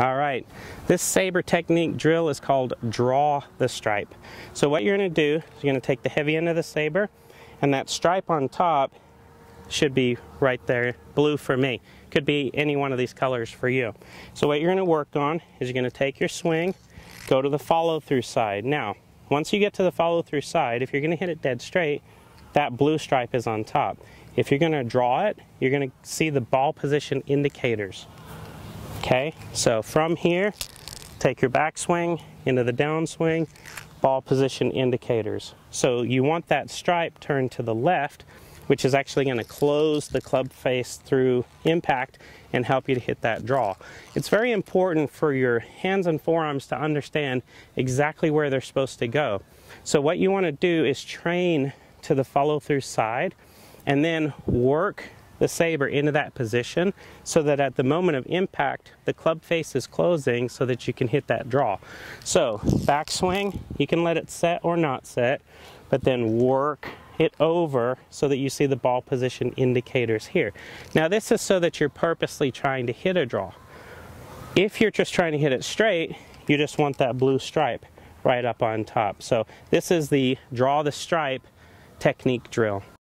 All right, this saber technique drill is called draw the stripe. So what you're going to do is you're going to take the heavy end of the saber and that stripe on top should be right there, blue for me. Could be any one of these colors for you. So what you're going to work on is you're going to take your swing, go to the follow through side. Now, once you get to the follow through side, if you're going to hit it dead straight, that blue stripe is on top. If you're going to draw it, you're going to see the ball position indicators. Okay, so from here, take your backswing into the downswing, ball position indicators. So you want that stripe turned to the left, which is actually going to close the club face through impact and help you to hit that draw. It's very important for your hands and forearms to understand exactly where they're supposed to go. So what you want to do is train to the follow through side and then work the saber into that position so that at the moment of impact, the club face is closing so that you can hit that draw. So backswing, you can let it set or not set, but then work it over so that you see the ball position indicators here. Now this is so that you're purposely trying to hit a draw. If you're just trying to hit it straight, you just want that blue stripe right up on top. So this is the draw the stripe technique drill.